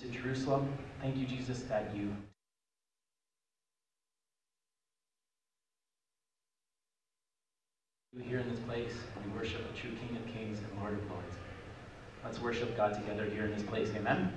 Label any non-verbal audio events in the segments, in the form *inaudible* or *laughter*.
to Jerusalem. Thank you, Jesus, that you here in this place. We worship the true King of Kings and Lord of Lords. Let's worship God together here in this place. Amen.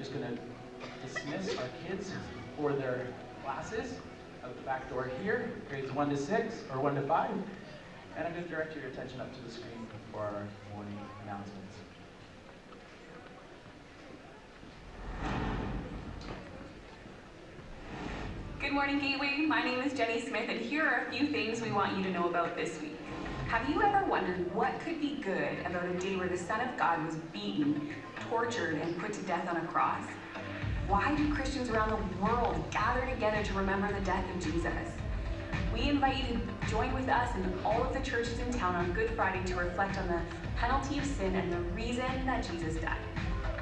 Just going to dismiss our kids for their classes out the back door here, grades 1 to 6 or 1 to 5. And I'm going to direct your attention up to the screen for our morning announcements. Good morning, Gateway. My name is Jenny Smith, and here are a few things we want you to know about this week. Have you ever wondered what could be good about a day where the Son of God was beaten, tortured, and put to death on a cross? Why do Christians around the world gather together to remember the death of Jesus? We invite you to join with us and all of the churches in town on Good Friday to reflect on the penalty of sin and the reason that Jesus died.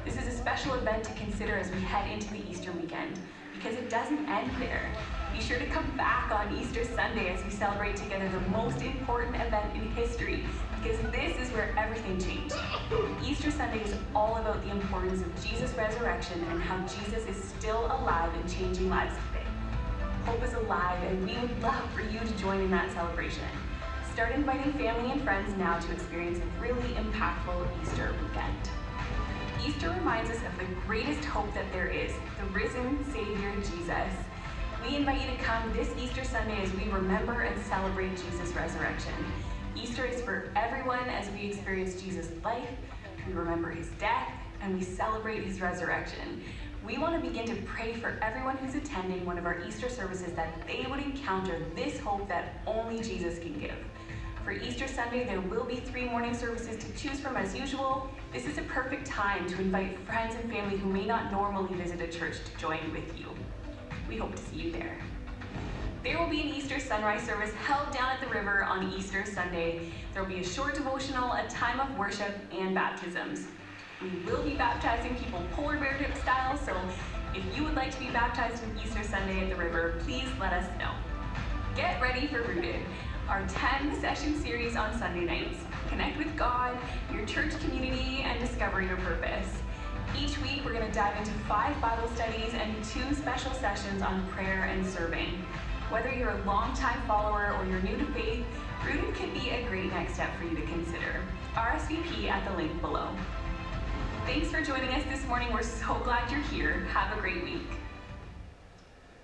This is a special event to consider as we head into the Easter weekend because it doesn't end there. Be sure to come back on Easter Sunday as we celebrate together the most important event in history because this is where everything changed. Easter Sunday is all about the importance of Jesus' resurrection and how Jesus is still alive and changing lives today. Hope is alive, and we would love for you to join in that celebration. Start inviting family and friends now to experience a really impactful Easter weekend. Easter reminds us of the greatest hope that there is, the risen Savior Jesus. We invite you to come this Easter Sunday as we remember and celebrate Jesus' resurrection. Easter is for everyone as we experience Jesus' life, we remember his death, and we celebrate his resurrection. We want to begin to pray for everyone who's attending one of our Easter services that they would encounter this hope that only Jesus can give. For Easter Sunday, there will be three morning services to choose from as usual. This is a perfect time to invite friends and family who may not normally visit a church to join with you. We hope to see you there. There will be an Easter sunrise service held down at the river on Easter Sunday. There will be a short devotional, a time of worship, and baptisms. We will be baptizing people polar bear dip style, so if you would like to be baptized on Easter Sunday at the river, please let us know. Get ready for Rooted, our 10 session series on Sunday nights. Connect with God, your church community, and discover your purpose. Each week, we're going to dive into five Bible studies and two special sessions on prayer and serving. Whether you're a longtime follower or you're new to faith, Rooted could be a great next step for you to consider. RSVP at the link below. Thanks for joining us this morning. We're so glad you're here. Have a great week.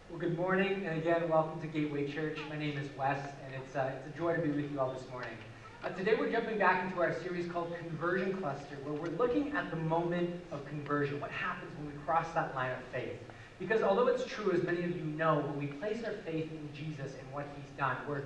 Well, good morning, and again, welcome to Gateway Church. My name is Wes, and it's, uh, it's a joy to be with you all this morning. Uh, today, we're jumping back into our series called Conversion Cluster, where we're looking at the moment of conversion, what happens when we cross that line of faith. Because although it's true, as many of you know, when we place our faith in Jesus and what he's done, we're,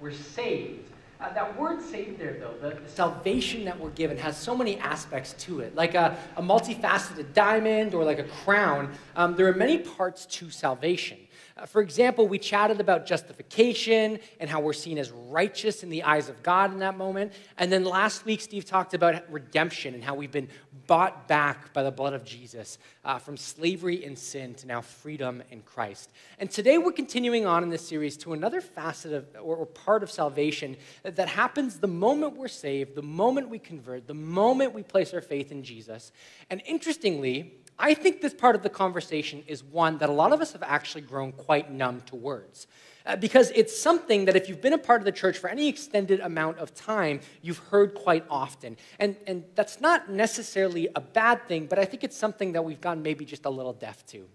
we're saved. Uh, that word saved there, though, the, the, salvation that we're given has so many aspects to it. Like a, a multifaceted diamond or like a crown, um, there are many parts to salvation. Uh, for example, we chatted about justification and how we're seen as righteous in the eyes of God in that moment. And then last week, Steve talked about redemption and how we've been bought back by the blood of Jesus uh, from slavery and sin to now freedom in Christ. And today, we're continuing on in this series to another facet of, or, or part of salvation that, that happens the moment we're saved, the moment we convert, the moment we place our faith in Jesus. And interestingly, I think this part of the conversation is one that a lot of us have actually grown quite numb to words. Uh, because it's something that if you've been a part of the church for any extended amount of time, you've heard quite often. And, and that's not necessarily a bad thing, but I think it's something that we've gotten maybe just a little deaf to.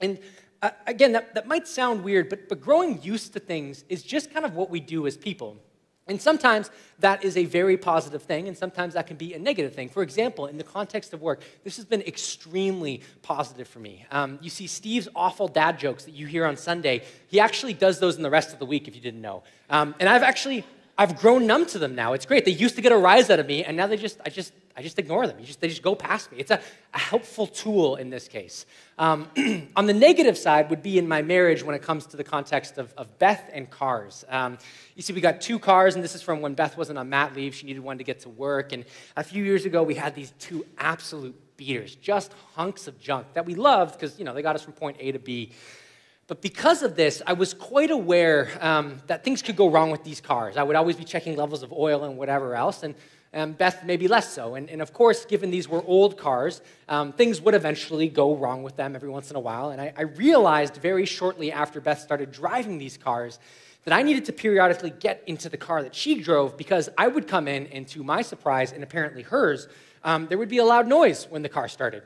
And uh, again, that, that might sound weird, but, but growing used to things is just kind of what we do as people. And sometimes that is a very positive thing, and sometimes that can be a negative thing. For example, in the context of work, this has been extremely positive for me. Um, you see, Steve's awful dad jokes that you hear on Sunday, he actually does those in the rest of the week, if you didn't know. Um, and I've actually I've grown numb to them now. It's great. They used to get a rise out of me, and now they just, I just, I just ignore them. Just, they just go past me. It's a, a helpful tool in this case. Um, *clears throat* on the negative side would be in my marriage when it comes to the context of, of Beth and cars. Um, you see, we got two cars, and this is from when Beth wasn't on mat leave. She needed one to get to work. And a few years ago, we had these two absolute beaters, just hunks of junk that we loved because, you know, they got us from point A to B. But because of this, I was quite aware um, that things could go wrong with these cars. I would always be checking levels of oil and whatever else. And Um, Beth, maybe less so. And, and of course, given these were old cars, um, things would eventually go wrong with them every once in a while. And I, I realized very shortly after Beth started driving these cars that I needed to periodically get into the car that she drove because I would come in, and to my surprise, and apparently hers, um, there would be a loud noise when the car started.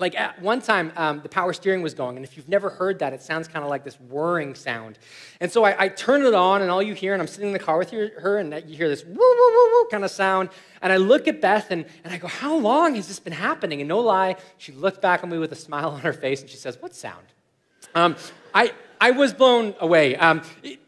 Like at one time, um, the power steering was going, and if you've never heard that, it sounds kind of like this whirring sound. And so I, I turn it on, and all you hear, and I'm sitting in the car with her, and you hear this woo, woo, woo, woo kind of sound. And I look at Beth, and, and I go, How long has this been happening? And no lie, she looked back at me with a smile *laughs* on her face, and she says, What sound? Um, I, I was blown away. Um, it,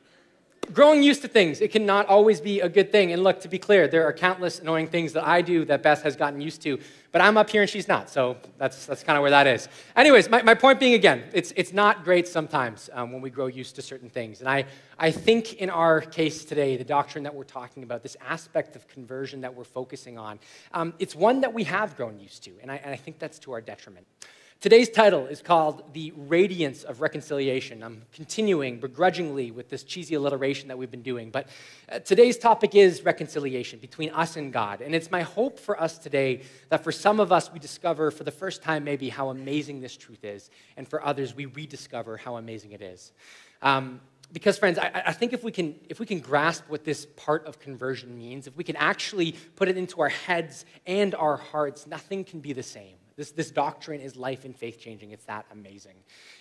growing used to things, it cannot always be a good thing. And look, to be clear, there are countless annoying things that I do that Beth has gotten used to, but I'm up here and she's not. So that's, that's kind of where that is. Anyways, my, my point being again, it's, it's not great sometimes um, when we grow used to certain things. And I, I think in our case today, the doctrine that we're talking about, this aspect of conversion that we're focusing on, um, it's one that we have grown used to. And I, and I think that's to our detriment. Today's title is called The Radiance of Reconciliation. I'm continuing begrudgingly with this cheesy alliteration that we've been doing, but uh, today's topic is reconciliation between us and God. And it's my hope for us today that for some of us, we discover for the first time maybe how amazing this truth is, and for others, we rediscover how amazing it is. Um, because friends I, I, think if we can if we can grasp what this part of conversion means if we can actually put it into our heads and our hearts nothing can be the same this, this doctrine is life and faith changing. It's that amazing.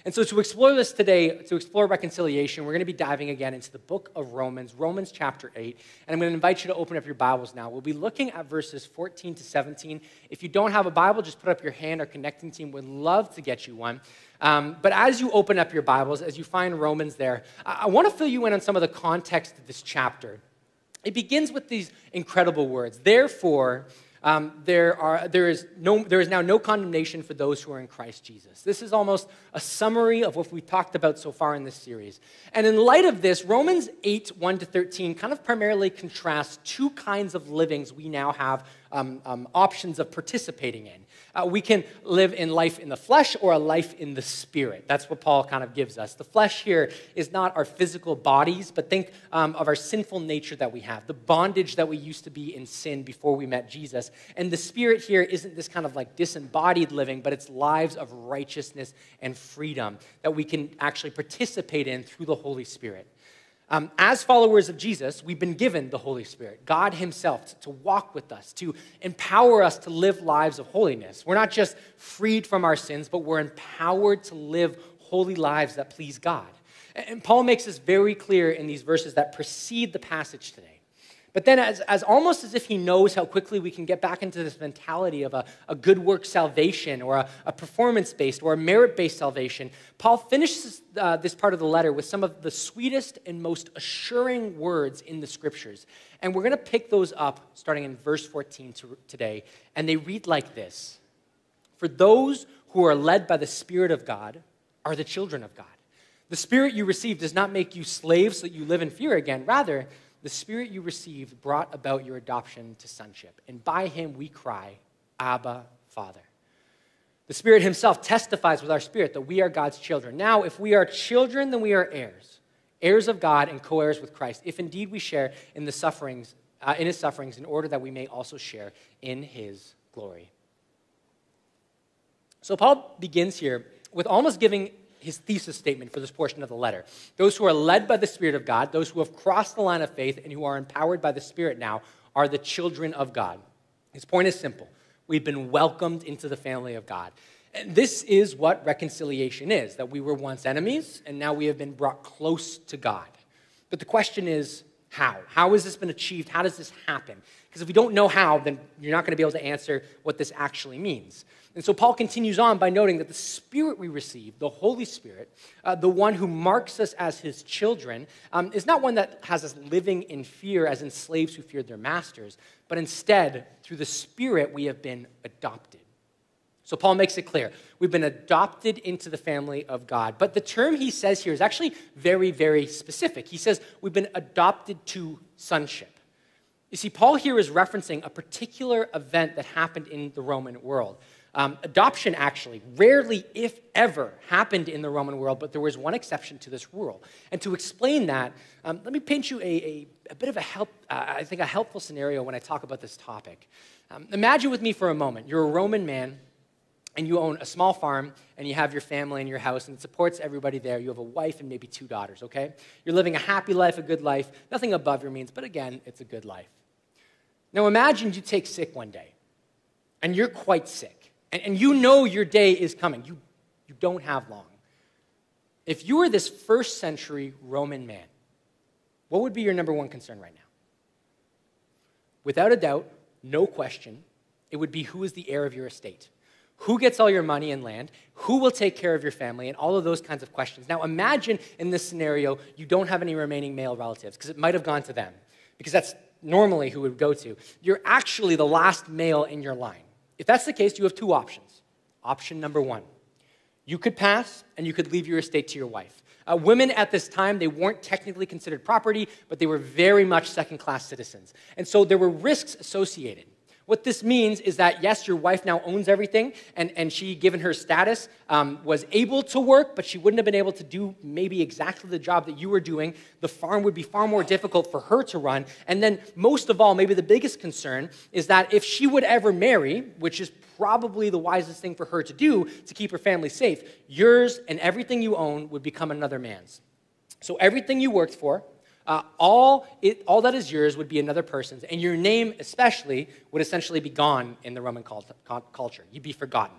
And so, to explore this today, to explore reconciliation, we're going to be diving again into the book of Romans, Romans chapter 8. And I'm going to invite you to open up your Bibles now. We'll be looking at verses 14 to 17. If you don't have a Bible, just put up your hand. Our connecting team would love to get you one. Um, but as you open up your Bibles, as you find Romans there, I, I want to fill you in on some of the context of this chapter. It begins with these incredible words. Therefore, um, there, are, there, is no, there is now no condemnation for those who are in Christ Jesus. This is almost a summary of what we've talked about so far in this series. And in light of this, Romans 8, 1 to 13 kind of primarily contrasts two kinds of livings we now have um, um, options of participating in. Uh, we can live in life in the flesh or a life in the spirit. That's what Paul kind of gives us. The flesh here is not our physical bodies, but think um, of our sinful nature that we have, the bondage that we used to be in sin before we met Jesus. And the spirit here isn't this kind of like disembodied living, but it's lives of righteousness and freedom that we can actually participate in through the Holy Spirit. Um, as followers of Jesus, we've been given the Holy Spirit, God Himself, to, to walk with us, to empower us to live lives of holiness. We're not just freed from our sins, but we're empowered to live holy lives that please God. And Paul makes this very clear in these verses that precede the passage today. But then, as, as almost as if he knows how quickly we can get back into this mentality of a, a good work salvation or a, a performance based or a merit based salvation, Paul finishes uh, this part of the letter with some of the sweetest and most assuring words in the scriptures. And we're going to pick those up starting in verse 14 to, today. And they read like this For those who are led by the Spirit of God are the children of God. The Spirit you received does not make you slaves so that you live in fear again. Rather, the Spirit you received brought about your adoption to sonship, and by him we cry, Abba, Father. The Spirit Himself testifies with our spirit that we are God's children. Now, if we are children, then we are heirs, heirs of God and co heirs with Christ, if indeed we share in, the sufferings, uh, in His sufferings, in order that we may also share in His glory. So, Paul begins here with almost giving his thesis statement for this portion of the letter. Those who are led by the Spirit of God, those who have crossed the line of faith and who are empowered by the Spirit now, are the children of God. His point is simple we've been welcomed into the family of God. And this is what reconciliation is that we were once enemies and now we have been brought close to God. But the question is, how? How has this been achieved? How does this happen? Because if we don't know how, then you're not going to be able to answer what this actually means. And so Paul continues on by noting that the Spirit we receive, the Holy Spirit, uh, the one who marks us as his children, um, is not one that has us living in fear as in slaves who feared their masters, but instead, through the Spirit, we have been adopted. So Paul makes it clear. We've been adopted into the family of God. But the term he says here is actually very, very specific. He says we've been adopted to sonship. You see, Paul here is referencing a particular event that happened in the Roman world. Um, adoption, actually, rarely, if ever, happened in the Roman world, but there was one exception to this rule. And to explain that, um, let me paint you a, a, a bit of a help, uh, I think, a helpful scenario when I talk about this topic. Um, imagine with me for a moment you're a Roman man and you own a small farm and you have your family and your house and it supports everybody there. You have a wife and maybe two daughters, okay? You're living a happy life, a good life, nothing above your means, but again, it's a good life. Now imagine you take sick one day and you're quite sick and, and you know your day is coming. You, you don't have long. If you were this first century Roman man, what would be your number one concern right now? Without a doubt, no question, it would be who is the heir of your estate? Who gets all your money and land? Who will take care of your family? And all of those kinds of questions. Now, imagine in this scenario, you don't have any remaining male relatives, because it might have gone to them, because that's normally who would go to. You're actually the last male in your line. If that's the case, you have two options. Option number one you could pass and you could leave your estate to your wife. Uh, women at this time, they weren't technically considered property, but they were very much second class citizens. And so there were risks associated. What this means is that, yes, your wife now owns everything, and, and she, given her status, um, was able to work, but she wouldn't have been able to do maybe exactly the job that you were doing. The farm would be far more difficult for her to run. And then, most of all, maybe the biggest concern is that if she would ever marry, which is probably the wisest thing for her to do to keep her family safe, yours and everything you own would become another man's. So, everything you worked for, uh, all, it, all that is yours would be another person's, and your name, especially, would essentially be gone in the Roman cult- culture. You'd be forgotten.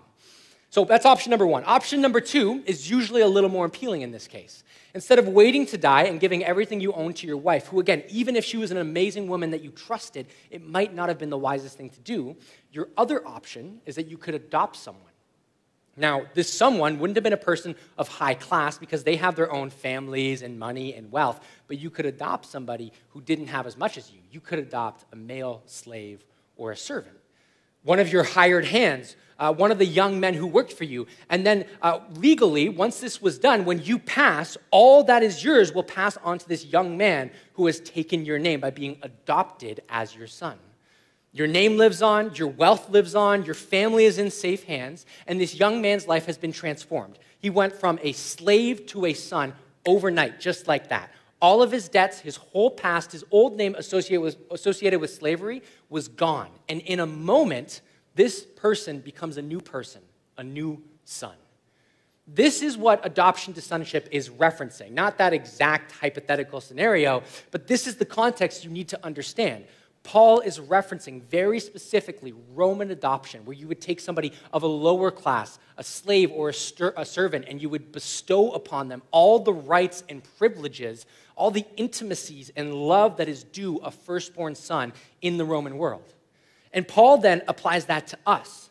So that's option number one. Option number two is usually a little more appealing in this case. Instead of waiting to die and giving everything you own to your wife, who, again, even if she was an amazing woman that you trusted, it might not have been the wisest thing to do, your other option is that you could adopt someone. Now, this someone wouldn't have been a person of high class because they have their own families and money and wealth, but you could adopt somebody who didn't have as much as you. You could adopt a male slave or a servant, one of your hired hands, uh, one of the young men who worked for you. And then, uh, legally, once this was done, when you pass, all that is yours will pass on to this young man who has taken your name by being adopted as your son. Your name lives on, your wealth lives on, your family is in safe hands, and this young man's life has been transformed. He went from a slave to a son overnight, just like that. All of his debts, his whole past, his old name associated with, associated with slavery was gone. And in a moment, this person becomes a new person, a new son. This is what adoption to sonship is referencing. Not that exact hypothetical scenario, but this is the context you need to understand. Paul is referencing very specifically Roman adoption, where you would take somebody of a lower class, a slave or a, a, servant, and you would bestow upon them all the rights and privileges, all the intimacies and love that is due a firstborn son in the Roman world. And Paul then applies that to us,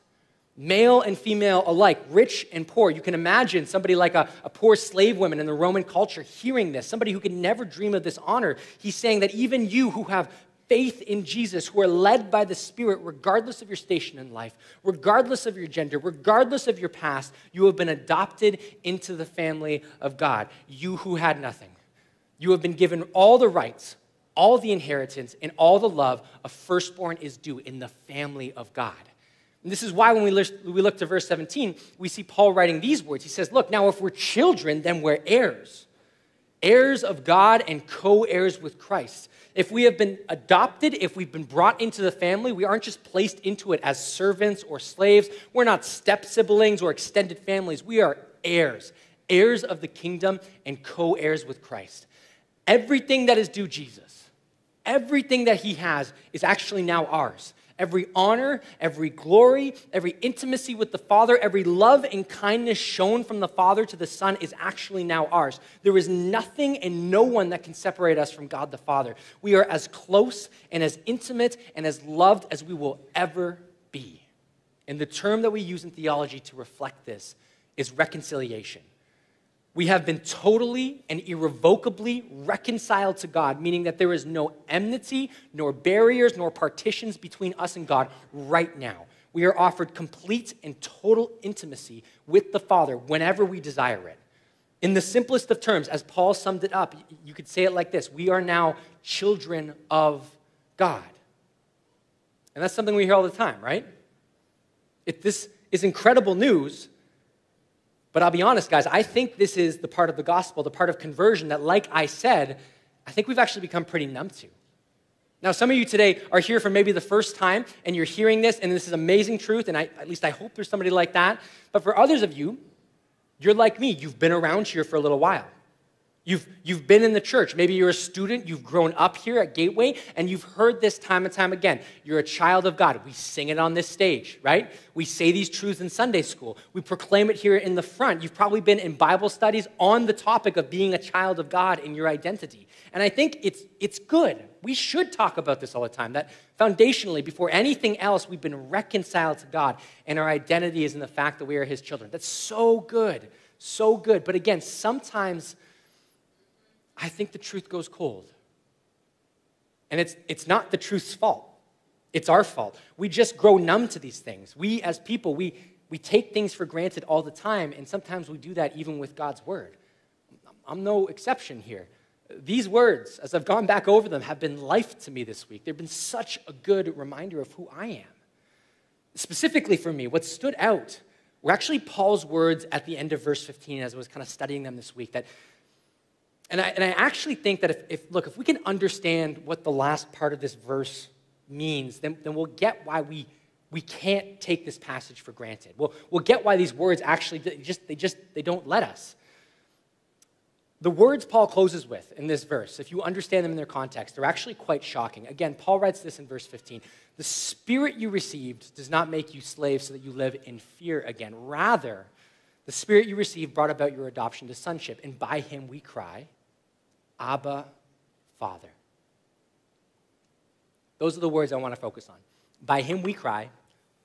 male and female alike, rich and poor. You can imagine somebody like a, a poor slave woman in the Roman culture hearing this, somebody who could never dream of this honor. He's saying that even you who have faith in Jesus, who are led by the Spirit, regardless of your station in life, regardless of your gender, regardless of your past, you have been adopted into the family of God. You who had nothing. You have been given all the rights, all the inheritance, and all the love a firstborn is due in the family of God. And this is why when we look, we look to verse 17, we see Paul writing these words. He says, Look, now if we're children, then we're heirs, heirs of God and co heirs with Christ if we have been adopted, if we've been brought into the family, we aren't just placed into it as servants or slaves. We're not step siblings or extended families. We are heirs, heirs of the kingdom and co heirs with Christ. Everything that is due Jesus, everything that he has, is actually now ours every honor, every glory, every intimacy with the Father, every love and kindness shown from the Father to the Son is actually now ours. There is nothing and no one that can separate us from God the Father. We are as close and as intimate and as loved as we will ever be. And the term that we use in theology to reflect this is reconciliation. We have been totally and irrevocably reconciled to God, meaning that there is no enmity, nor barriers, nor partitions between us and God right now. We are offered complete and total intimacy with the Father whenever we desire it. In the simplest of terms, as Paul summed it up, you could say it like this We are now children of God. And that's something we hear all the time, right? If this is incredible news. But I'll be honest, guys, I think this is the part of the gospel, the part of conversion that, like I said, I think we've actually become pretty numb to. Now, some of you today are here for maybe the first time and you're hearing this, and this is amazing truth, and I, at least I hope there's somebody like that. But for others of you, you're like me, you've been around here for a little while. You've, you've been in the church. Maybe you're a student. You've grown up here at Gateway, and you've heard this time and time again. You're a child of God. We sing it on this stage, right? We say these truths in Sunday school. We proclaim it here in the front. You've probably been in Bible studies on the topic of being a child of God in your identity. And I think it's, it's good. We should talk about this all the time. That foundationally, before anything else, we've been reconciled to God, and our identity is in the fact that we are His children. That's so good. So good. But again, sometimes I think the truth goes cold. And it's, it's not the truth's fault, it's our fault. We just grow numb to these things. We, as people, we, we take things for granted all the time, and sometimes we do that even with God's word. I'm no exception here. These words, as I've gone back over them, have been life to me this week. They've been such a good reminder of who I am. Specifically for me, what stood out were actually Paul's words at the end of verse 15 as I was kind of studying them this week. That and I, and I actually think that if, if, look, if we can understand what the last part of this verse means, then, then we'll get why we, we can't take this passage for granted. We'll, we'll get why these words actually just, they just, they don't let us. The words Paul closes with in this verse, if you understand them in their context, they're actually quite shocking. Again, Paul writes this in verse 15 The spirit you received does not make you slaves so that you live in fear again. Rather, the spirit you received brought about your adoption to sonship, and by him we cry, Abba, Father. Those are the words I want to focus on. By him we cry,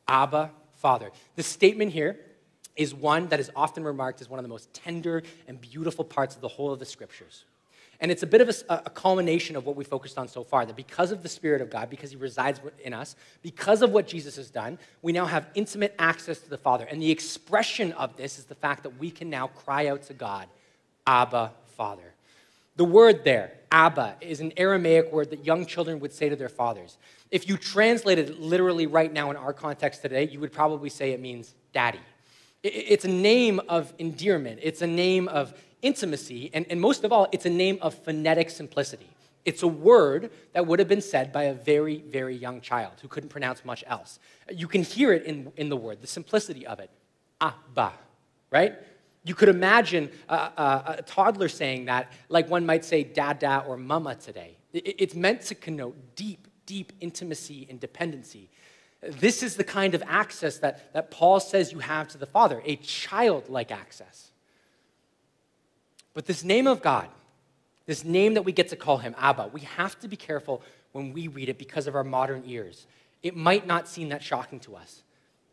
Abba, Father. The statement here is one that is often remarked as one of the most tender and beautiful parts of the whole of the scriptures. And it's a bit of a, a, culmination of what we focused on so far that because of the Spirit of God, because He resides in us, because of what Jesus has done, we now have intimate access to the Father. And the expression of this is the fact that we can now cry out to God, Abba, Father. The word there, Abba, is an Aramaic word that young children would say to their fathers. If you translated it literally right now in our context today, you would probably say it means daddy. It's a name of endearment, it's a name of intimacy, and, and most of all, it's a name of phonetic simplicity. It's a word that would have been said by a very, very young child who couldn't pronounce much else. You can hear it in, in the word, the simplicity of it. Abba, right? You could imagine a, a, a, toddler saying that, like one might say dada or mama today. It's meant to connote deep, deep intimacy and dependency. This is the kind of access that, that Paul says you have to the Father, a childlike access. But this name of God, this name that we get to call him, Abba, we have to be careful when we read it because of our modern ears. It might not seem that shocking to us.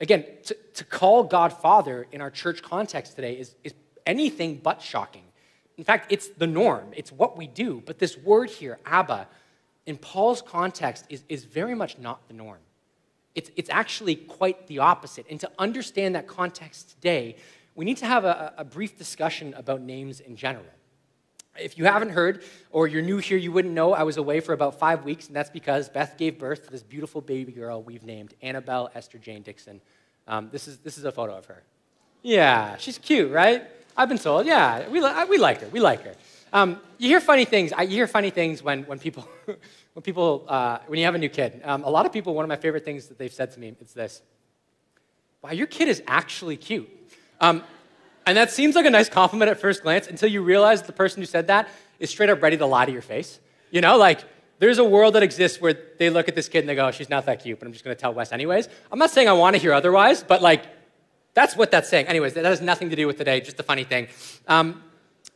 Again, to, to call God Father in our church context today is, is anything but shocking. In fact, it's the norm, it's what we do. But this word here, Abba, in Paul's context, is, is very much not the norm. It's, it's actually quite the opposite. And to understand that context today, we need to have a, a brief discussion about names in general. If you haven't heard, or you're new here, you wouldn't know I was away for about five weeks, and that's because Beth gave birth to this beautiful baby girl we've named Annabelle Esther Jane Dickson. Um, this, is, this is a photo of her. Yeah, she's cute, right? I've been told, yeah, we, li- we like her, we like her. Um, you hear funny things. I, you hear funny things when, when people, *laughs* when people, uh, when you have a new kid. Um, a lot of people, one of my favorite things that they've said to me is this: "Wow, your kid is actually cute." Um, and that seems like a nice compliment at first glance until you realize the person who said that is straight up ready to lie to your face. You know, like there's a world that exists where they look at this kid and they go, oh, she's not that cute, but I'm just going to tell Wes anyways. I'm not saying I want to hear otherwise, but like that's what that's saying. Anyways, that has nothing to do with today, just a funny thing. Um,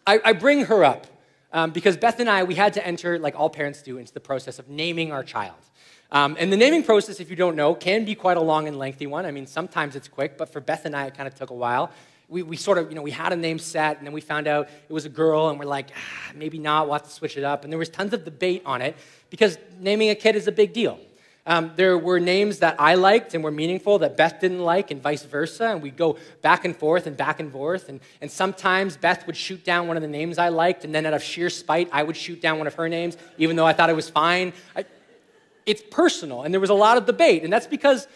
I, I, bring her up um, because Beth and I, we had to enter, like all parents do, into the process of naming our child. Um, and the naming process, if you don't know, can be quite a long and lengthy one. I mean, sometimes it's quick, but for Beth and I, it kind of took a while we, we sort of, you know, we had a name set, and then we found out it was a girl, and we're like, ah, maybe not, we'll have to switch it up. And there was tons of debate on it because naming a kid is a big deal. Um, there were names that I liked and were meaningful that Beth didn't like, and vice versa. And we'd go back and forth and back and forth. And, and sometimes Beth would shoot down one of the names I liked, and then out of sheer spite, I would shoot down one of her names, even though I thought it was fine. I, it's personal, and there was a lot of debate. And that's because,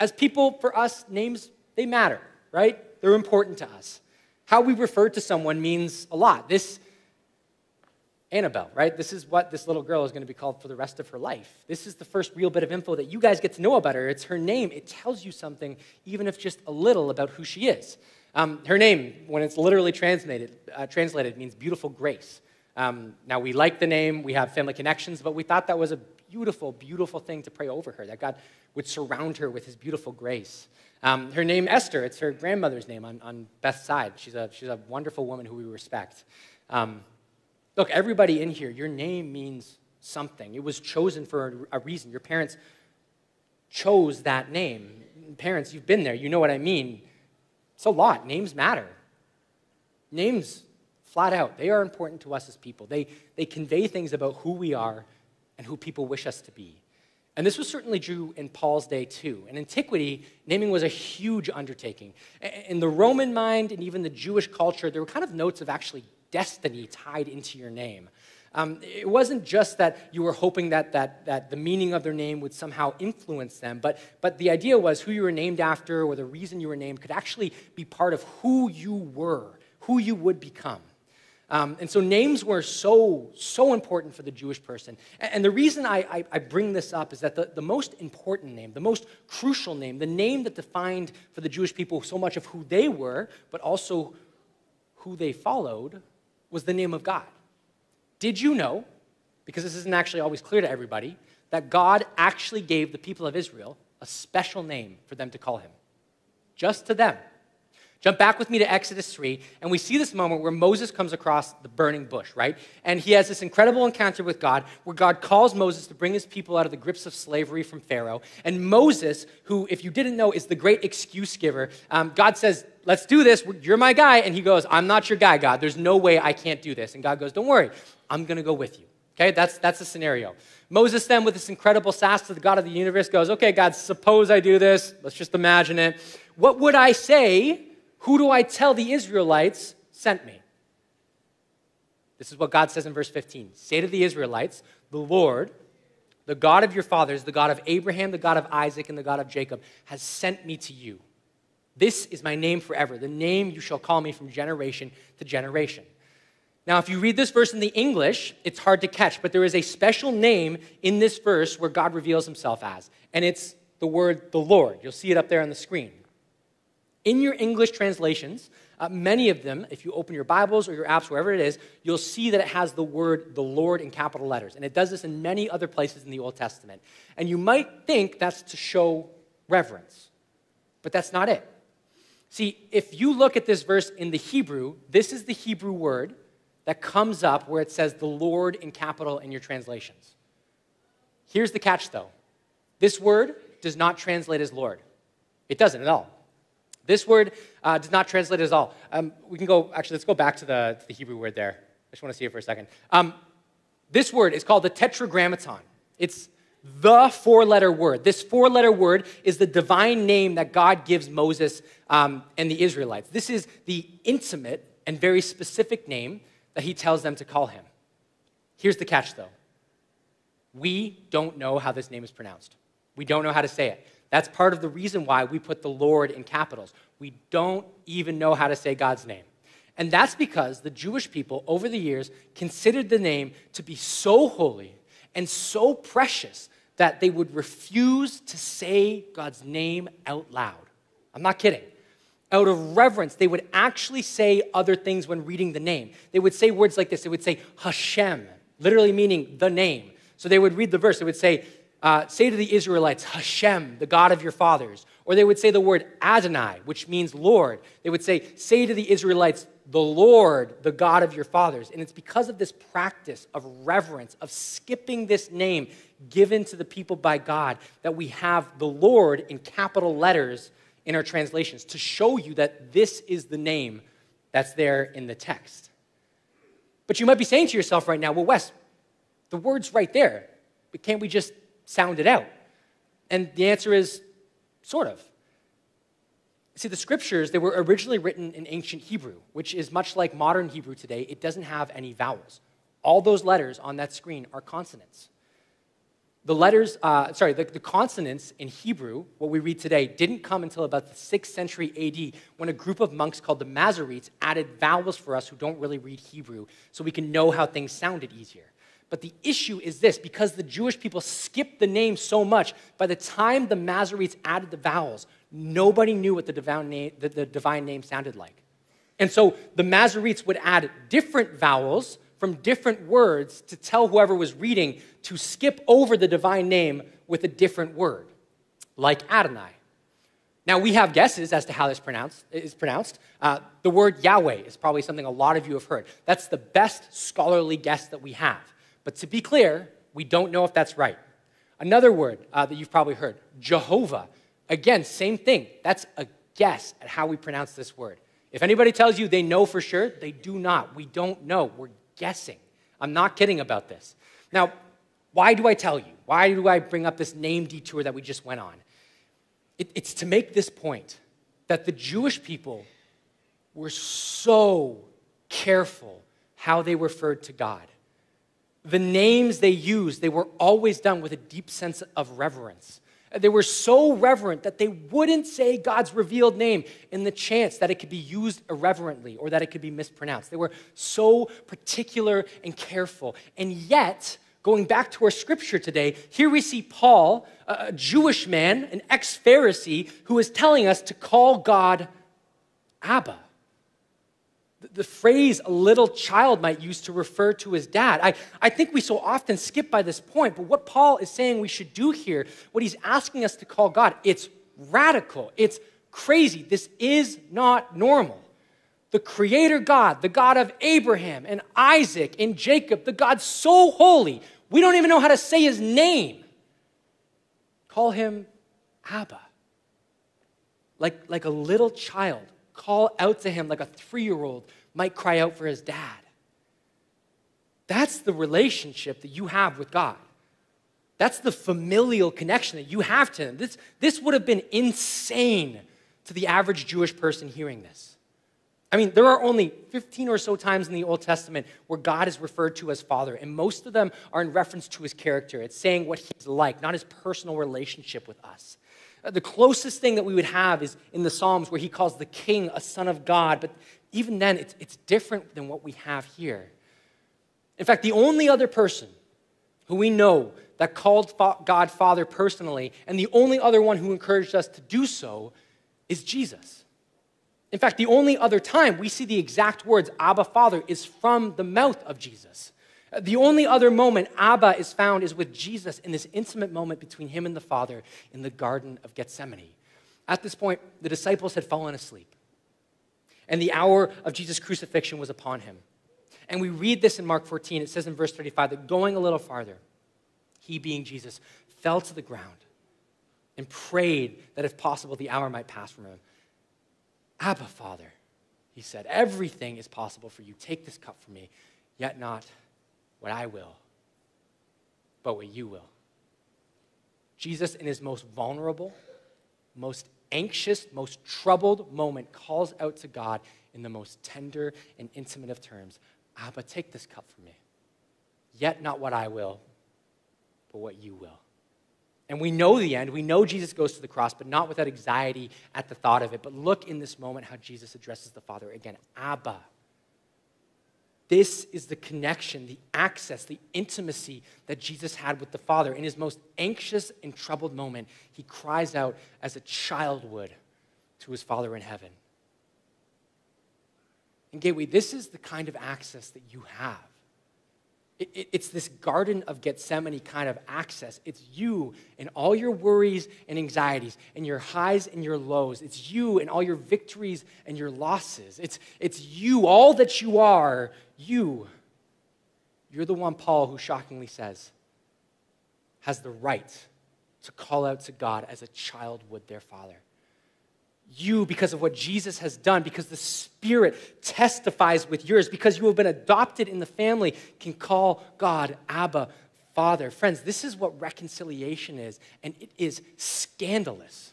as people, for us, names they matter, right? They're important to us. How we refer to someone means a lot. This Annabelle, right? This is what this little girl is going to be called for the rest of her life. This is the first real bit of info that you guys get to know about her. It's her name. It tells you something, even if just a little, about who she is. Um, her name, when it's literally translated, uh, translated means beautiful grace. Um, now, we like the name, we have family connections, but we thought that was a beautiful, beautiful thing to pray over her, that God would surround her with his beautiful grace. Um, her name, Esther, it's her grandmother's name on, on Beth's side. She's a, she's a wonderful woman who we respect. Um, look, everybody in here, your name means something. It was chosen for a, reason. Your parents chose that name. Parents, you've been there, you know what I mean. It's a lot. Names matter. Names, flat out, they are important to us as people. They, they convey things about who we are and who people wish us to be. And this was certainly true in Paul's day too. In antiquity, naming was a huge undertaking. In the Roman mind and even the Jewish culture, there were kind of notes of actually destiny tied into your name. Um, it wasn't just that you were hoping that, that, that the meaning of their name would somehow influence them, but, but the idea was who you were named after or the reason you were named could actually be part of who you were, who you would become. Um, and so names were so, so important for the Jewish person. And, and the reason I, I, I, bring this up is that the, the most important name, the most crucial name, the name that defined for the Jewish people so much of who they were, but also who they followed, was the name of God. Did you know, because this isn't actually always clear to everybody, that God actually gave the people of Israel a special name for them to call him? Just to them. Jump back with me to Exodus 3, and we see this moment where Moses comes across the burning bush, right? And he has this incredible encounter with God where God calls Moses to bring his people out of the grips of slavery from Pharaoh. And Moses, who, if you didn't know, is the great excuse giver, um, God says, Let's do this. You're my guy. And he goes, I'm not your guy, God. There's no way I can't do this. And God goes, Don't worry, I'm going to go with you. Okay, that's, that's the scenario. Moses then, with this incredible sass to the God of the universe, goes, Okay, God, suppose I do this. Let's just imagine it. What would I say who do I tell the Israelites sent me? This is what God says in verse 15. Say to the Israelites, the Lord, the God of your fathers, the God of Abraham, the God of Isaac, and the God of Jacob, has sent me to you. This is my name forever, the name you shall call me from generation to generation. Now, if you read this verse in the English, it's hard to catch, but there is a special name in this verse where God reveals himself as, and it's the word the Lord. You'll see it up there on the screen. In your English translations, uh, many of them, if you open your Bibles or your apps, wherever it is, you'll see that it has the word the Lord in capital letters. And it does this in many other places in the Old Testament. And you might think that's to show reverence, but that's not it. See, if you look at this verse in the Hebrew, this is the Hebrew word that comes up where it says the Lord in capital in your translations. Here's the catch though this word does not translate as Lord, it doesn't at all. This word uh, does not translate at all. Um, we can go, actually, let's go back to the, to the Hebrew word there. I just want to see it for a second. Um, this word is called the tetragrammaton. It's the four letter word. This four letter word is the divine name that God gives Moses um, and the Israelites. This is the intimate and very specific name that he tells them to call him. Here's the catch, though we don't know how this name is pronounced, we don't know how to say it. That's part of the reason why we put the Lord in capitals. We don't even know how to say God's name. And that's because the Jewish people over the years considered the name to be so holy and so precious that they would refuse to say God's name out loud. I'm not kidding. Out of reverence, they would actually say other things when reading the name. They would say words like this. They would say Hashem, literally meaning the name. So they would read the verse. They would say, uh, say to the Israelites, Hashem, the God of your fathers. Or they would say the word Adonai, which means Lord. They would say, say to the Israelites, the Lord, the God of your fathers. And it's because of this practice of reverence, of skipping this name given to the people by God, that we have the Lord in capital letters in our translations to show you that this is the name that's there in the text. But you might be saying to yourself right now, well, Wes, the word's right there. But can't we just sound it out? And the answer is sort of. See, the scriptures, they were originally written in ancient Hebrew, which is much like modern Hebrew today. It doesn't have any vowels. All those letters on that screen are consonants. The letters, uh, sorry, the, the consonants in Hebrew, what we read today, didn't come until about the 6th century AD when a group of monks called the Masoretes added vowels for us who don't really read Hebrew so we can know how things sounded easier. But the issue is this because the Jewish people skipped the name so much, by the time the Masoretes added the vowels, nobody knew what the divine name, the, the divine name sounded like. And so the Masoretes would add different vowels from different words to tell whoever was reading to skip over the divine name with a different word, like Adonai. Now, we have guesses as to how this pronounced, is pronounced. Uh, the word Yahweh is probably something a lot of you have heard. That's the best scholarly guess that we have. But to be clear, we don't know if that's right. Another word uh, that you've probably heard, Jehovah. Again, same thing. That's a guess at how we pronounce this word. If anybody tells you they know for sure, they do not. We don't know. We're guessing. I'm not kidding about this. Now, why do I tell you? Why do I bring up this name detour that we just went on? It, it's to make this point that the Jewish people were so careful how they referred to God. The names they used, they were always done with a deep sense of reverence. They were so reverent that they wouldn't say God's revealed name in the chance that it could be used irreverently or that it could be mispronounced. They were so particular and careful. And yet, going back to our scripture today, here we see Paul, a Jewish man, an ex Pharisee, who is telling us to call God Abba the phrase a little child might use to refer to his dad. I, I think we so often skip by this point, but what Paul is saying we should do here, what he's asking us to call God, it's radical, it's crazy. This is not normal. The Creator God, the God of Abraham and Isaac and Jacob, the God so holy, we don't even know how to say his name. Call him Abba. Like, like a little child call out to him like a three year old might cry out for his dad. That's the relationship that you have with God. That's the familial connection that you have to him. This, this would have been insane to the average Jewish person hearing this. I mean, there are only 15 or so times in the Old Testament where God is referred to as Father, and most of them are in reference to his character. It's saying what he's like, not his personal relationship with us. Uh, the closest thing that we would have is in the Psalms where he calls the king a son of God, but even then, it's, it's different than what we have here. In fact, the only other person who we know that called God Father personally, and the only other one who encouraged us to do so, is Jesus. In fact, the only other time we see the exact words, Abba Father, is from the mouth of Jesus. The only other moment Abba is found is with Jesus in this intimate moment between him and the Father in the Garden of Gethsemane. At this point, the disciples had fallen asleep, and the hour of Jesus' crucifixion was upon him. And we read this in Mark 14. It says in verse 35 that going a little farther, he, being Jesus, fell to the ground and prayed that if possible the hour might pass from him. Abba, Father, he said, everything is possible for you. Take this cup from me, yet not what I will, but what you will. Jesus, in his most vulnerable, most anxious, most troubled moment, calls out to God in the most tender and intimate of terms Abba, take this cup from me. Yet not what I will, but what you will. And we know the end. We know Jesus goes to the cross, but not without anxiety at the thought of it. But look in this moment how Jesus addresses the Father again Abba. This is the connection, the access, the intimacy that Jesus had with the Father. In his most anxious and troubled moment, he cries out as a child would to his Father in heaven. And, Gateway, this is the kind of access that you have. It's this Garden of Gethsemane kind of access. It's you and all your worries and anxieties and your highs and your lows. It's you and all your victories and your losses. It's, it's you, all that you are, you. You're the one, Paul, who shockingly says, has the right to call out to God as a child would their father you because of what Jesus has done, because the Spirit testifies with yours, because you have been adopted in the family, can call God Abba, Father. Friends, this is what reconciliation is, and it is scandalous.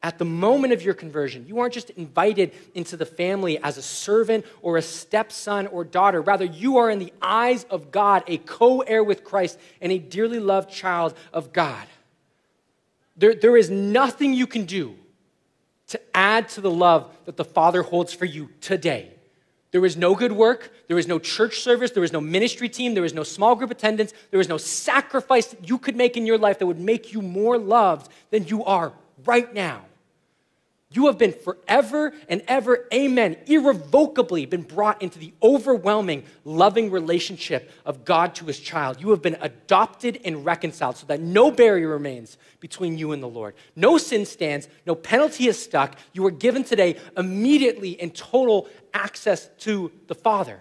At the moment of your conversion, you aren't just invited into the family as a servant or a stepson or daughter. Rather, you are in the eyes of God, a co heir with Christ and a dearly loved child of God. There, there is nothing you can do to add to the love that the Father holds for you today. There was no good work. There was no church service. There was no ministry team. There was no small group attendance. There was no sacrifice that you could make in your life that would make you more loved than you are right now. You have been forever and ever, amen, irrevocably been brought into the overwhelming, loving relationship of God to his child. You have been adopted and reconciled so that no barrier remains between you and the Lord. No sin stands, no penalty is stuck. You are given today immediately and total access to the Father.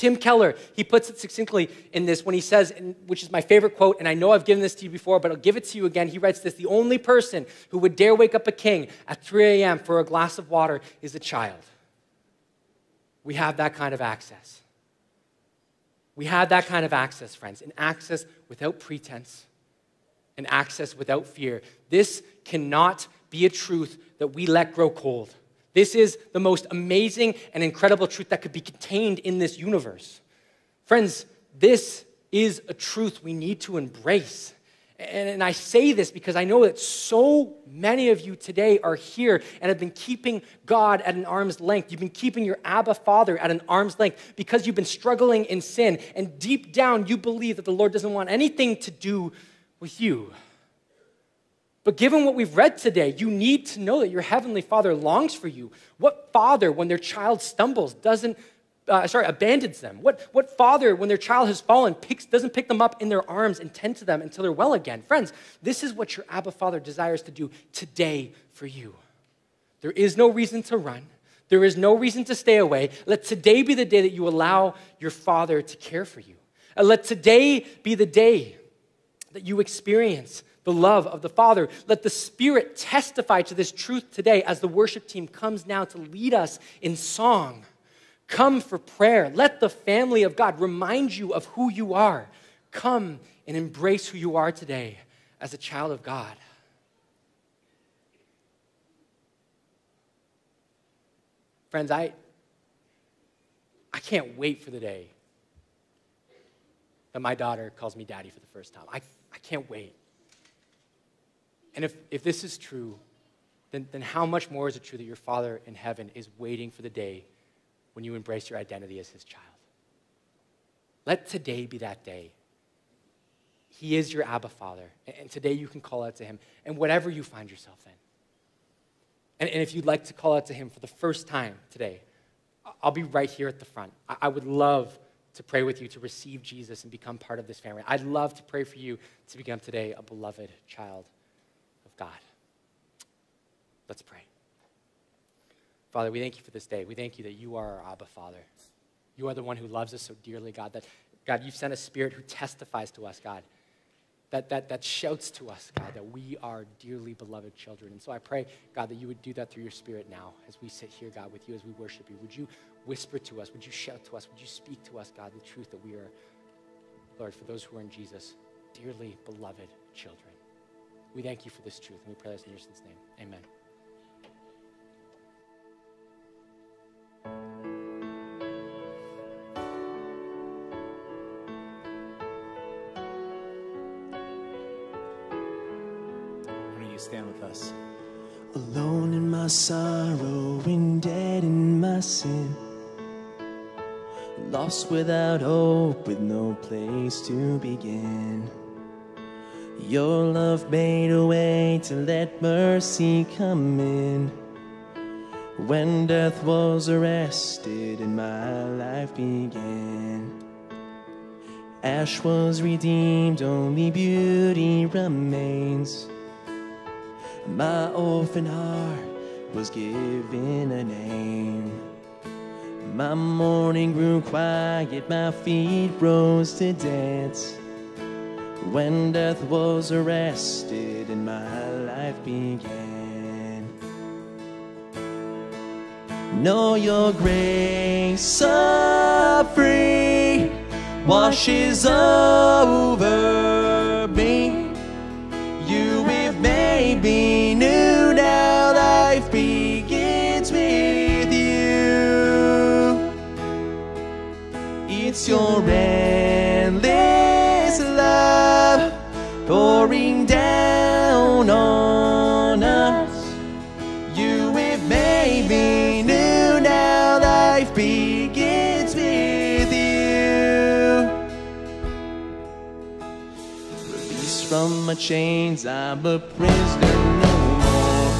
Tim Keller, he puts it succinctly in this when he says, which is my favorite quote, and I know I've given this to you before, but I'll give it to you again. He writes this The only person who would dare wake up a king at 3 a.m. for a glass of water is a child. We have that kind of access. We have that kind of access, friends, an access without pretense, an access without fear. This cannot be a truth that we let grow cold. This is the most amazing and incredible truth that could be contained in this universe. Friends, this is a truth we need to embrace. And, I say this because I know that so many of you today are here and have been keeping God at an arm's length. You've been keeping your Abba Father at an arm's length because you've been struggling in sin. And deep down, you believe that the Lord doesn't want anything to do with you. But given what we've read today, you need to know that your heavenly Father longs for you. What father, when their child stumbles, doesn't, uh, sorry, abandons them? What, what father, when their child has fallen, picks, doesn't pick them up in their arms and tend to them until they're well again? Friends, this is what your Abba Father desires to do today for you. There is no reason to run. There is no reason to stay away. Let today be the day that you allow your Father to care for you. And let today be the day that you experience the love of the Father. Let the Spirit testify to this truth today as the worship team comes now to lead us in song. Come for prayer. Let the family of God remind you of who you are. Come and embrace who you are today as a child of God. Friends, I, I can't wait for the day that my daughter calls me daddy for the first time. I, I can't wait. And if, if this is true, then, then how much more is it true that your Father in heaven is waiting for the day when you embrace your identity as his child? Let today be that day. He is your Abba Father, and today you can call out to him, and whatever you find yourself in. And, and if you'd like to call out to him for the first time today, I'll be right here at the front. I, I would love to pray with you to receive Jesus and become part of this family. I'd love to pray for you to become today a beloved child God. Let's pray. Father, we thank you for this day. We thank you that you are our Abba Father. You are the one who loves us so dearly, God, that, God, you've sent a spirit who testifies to us, God, that, that, that shouts to us, God, that we are dearly beloved children. And so I pray, God, that you would do that through your spirit now as we sit here, God, with you as we worship you. Would you whisper to us? Would you shout to us? Would you speak to us, God, the truth that we are, Lord, for those who are in Jesus, dearly beloved children. We thank you for this truth, and we pray this in your son's name. Amen. Why don't you stand with us? Alone in my sorrow and dead in my sin. Lost without hope, with no place to begin. Your love made a way to let mercy come in. When death was arrested and my life began. Ash was redeemed, only beauty remains. My orphan heart was given a name. My mourning grew quiet, my feet rose to dance when death was arrested and my life began. Know your grace so free washes over me. You have made me new, now life begins with you. It's your end. Chains. I'm a prisoner no more.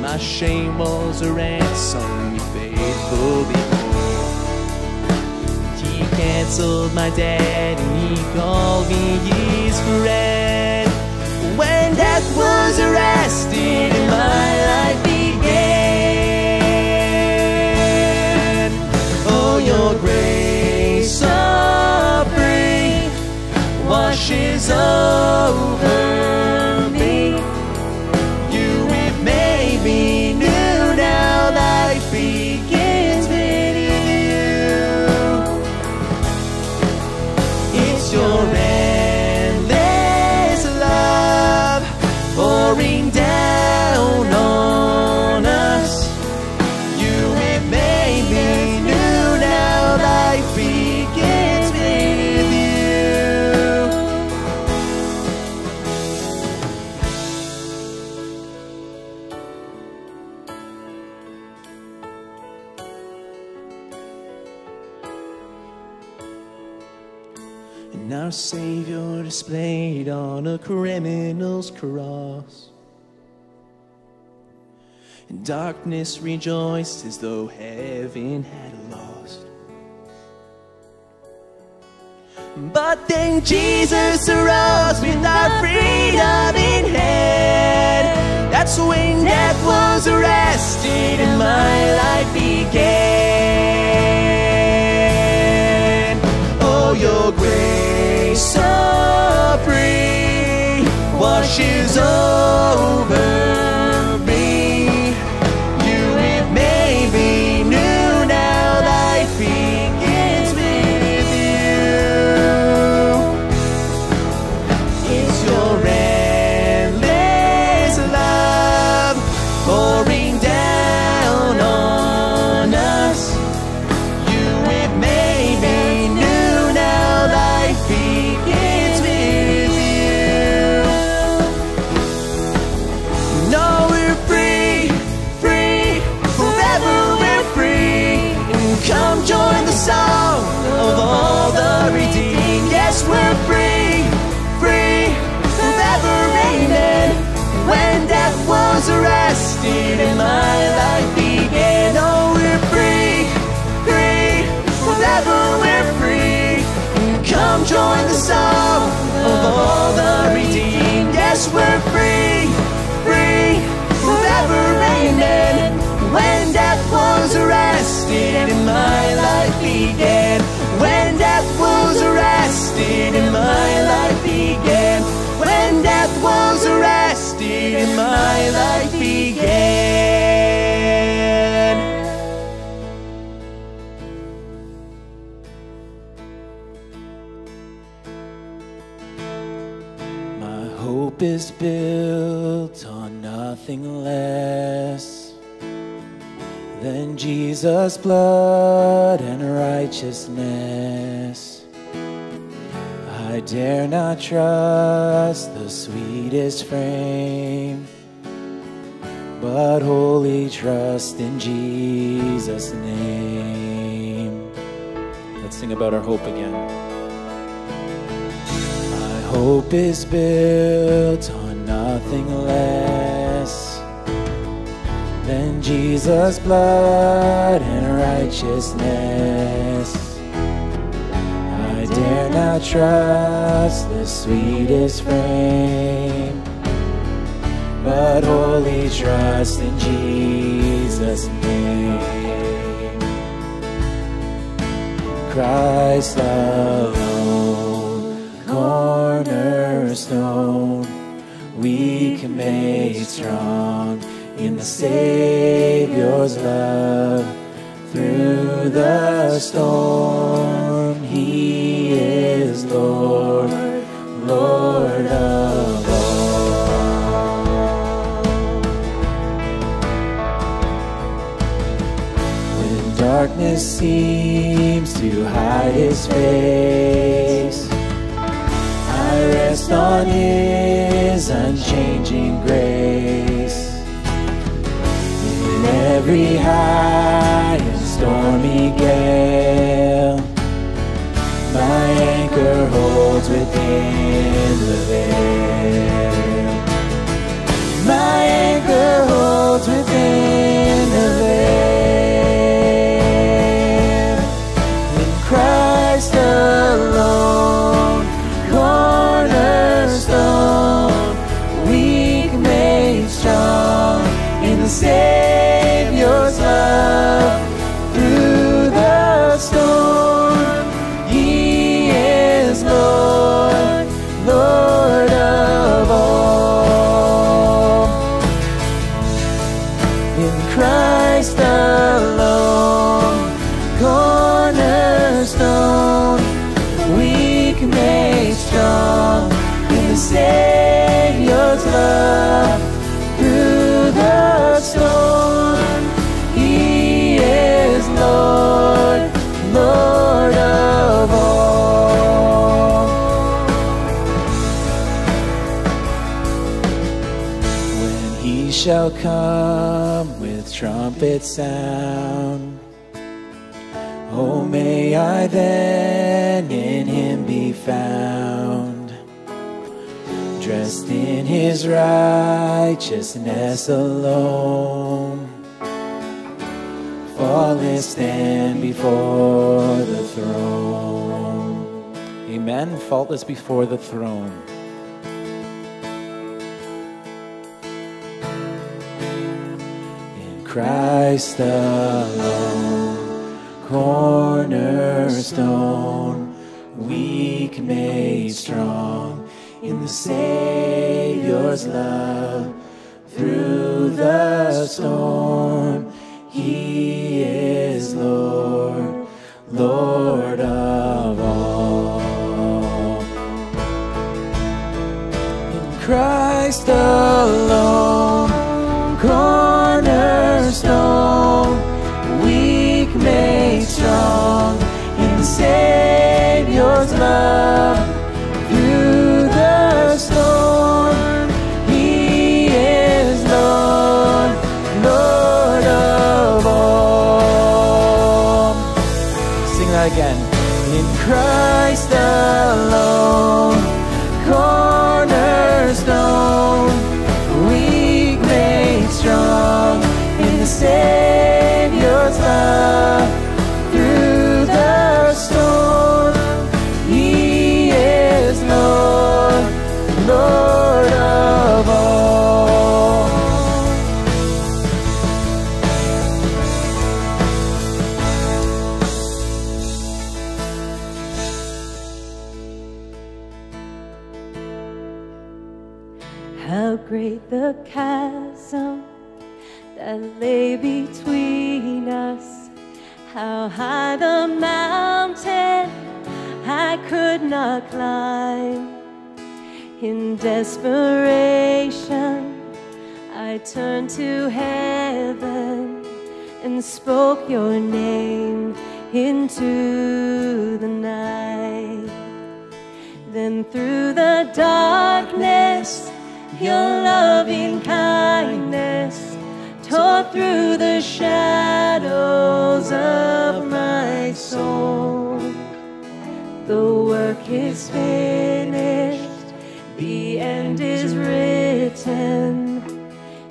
My shame was a ransom you for before. He canceled my debt and he called me his friend. When death was arrested my life began. Oh, your grace washes over criminal's cross. And darkness rejoiced as though heaven had lost. But then Jesus arose with our freedom in hand. That's when death was arrested and my life began. Oh, your grace so free washes over song of all the redeemed. Yes, we're free, free, forever amen. When death was arrested and my life began. Nothing less than Jesus' blood and righteousness. I dare not trust the sweetest frame, but wholly trust in Jesus' name. Let's sing about our hope again. My hope is built on nothing less than Jesus' blood and righteousness. I dare not trust the sweetest frame, but wholly trust in Jesus' name. Christ alone, cornerstone, weak made strong in the Savior's love. Through the storm, He is Lord, Lord of all. When darkness seems to hide his face, I rest on his unchanging grace. Every high and stormy gale, my anchor holds within the veil. My anchor holds within come with trumpet sound, oh, may I then in him be found, dressed in his righteousness alone, faultless stand before the throne. Amen. Faultless before the throne. Christ alone, cornerstone, weak made strong in the Savior's love. Through the storm, He is Lord, Lord of all. In Christ alone, desperation, I turned to heaven and spoke your name into the night. Then through the darkness, your loving kindness tore through the shadows of my soul. The work is finished,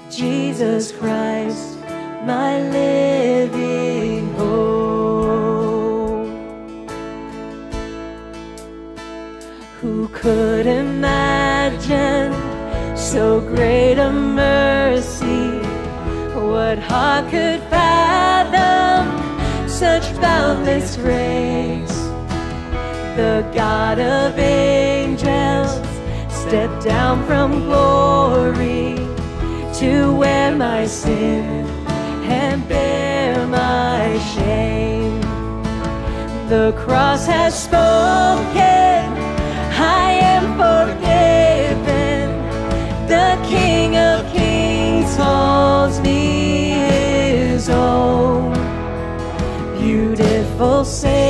Jesus Christ, my living hope. Who could imagine so great a mercy? What heart could fathom such boundless grace? The God of angels stepped down from glory to wear my sin and bear my shame. The cross has spoken, I am forgiven. The King of Kings calls me his own. Beautiful Savior,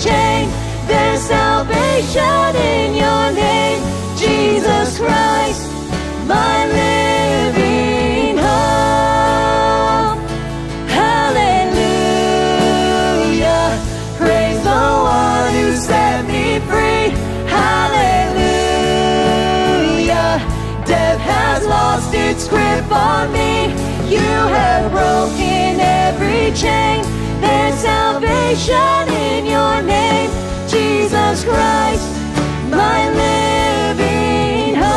chain. There's salvation in your name, Jesus Christ, my living hope. Hallelujah. Praise the one who set me free. Hallelujah. Death has lost its grip on me. You have broken every chain. There's salvation in your name, Jesus Christ, my living hope.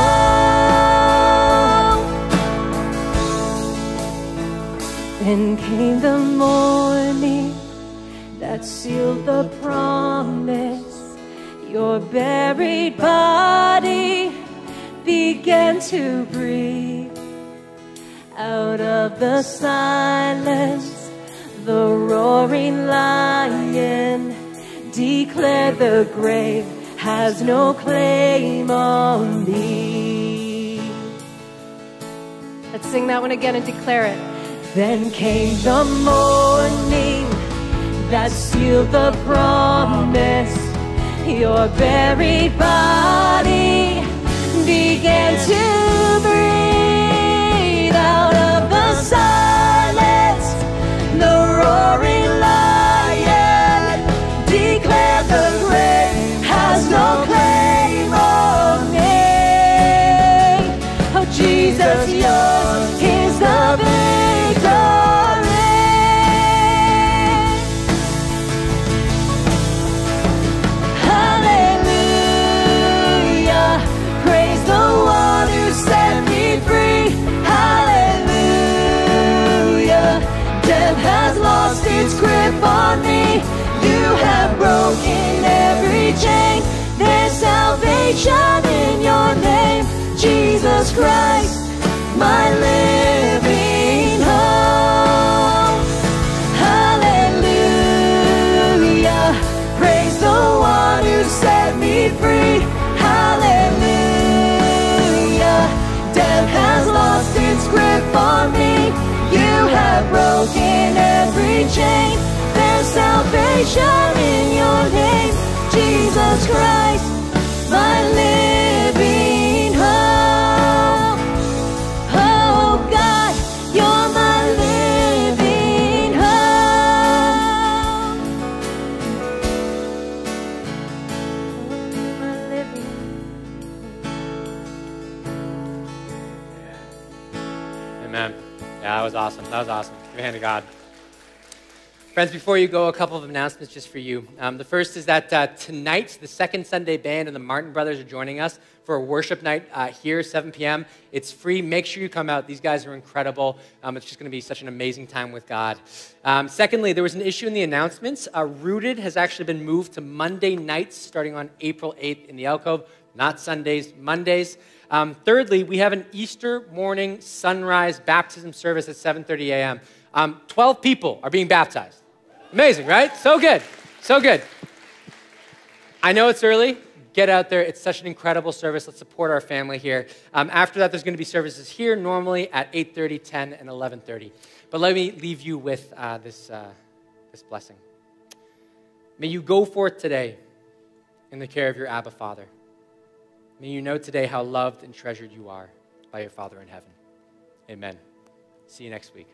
Then came the morning that sealed the promise. Your buried body began to breathe. Out of the silence, the roaring lion declared the grave has no claim on me. Let's sing that one again and declare it. Then came the morning that sealed the promise. Your buried body began to breathe The my living awesome. That was awesome. Hand to God. Friends, before you go, a couple of announcements just for you. Um, the first is that uh, tonight, the Second Sunday Band and the Martin Brothers are joining us for a worship night uh, here, 7 p.m. It's free. Make sure you come out. These guys are incredible. Um, it's just going to be such an amazing time with God. Um, secondly, there was an issue in the announcements. Uh, Rooted has actually been moved to Monday nights starting on April 8th in the alcove, not Sundays, Mondays. Um, thirdly, we have an Easter morning sunrise baptism service at 7:30 a.m. Um, 12 people are being baptized. Amazing, right? So good, so good. I know it's early. Get out there. It's such an incredible service. Let's support our family here. Um, after that, there's going to be services here normally at 8:30, 10, and 11:30. But let me leave you with uh, this uh, this blessing. May you go forth today in the care of your Abba Father. May you know today how loved and treasured you are by your Father in heaven. Amen. See you next week.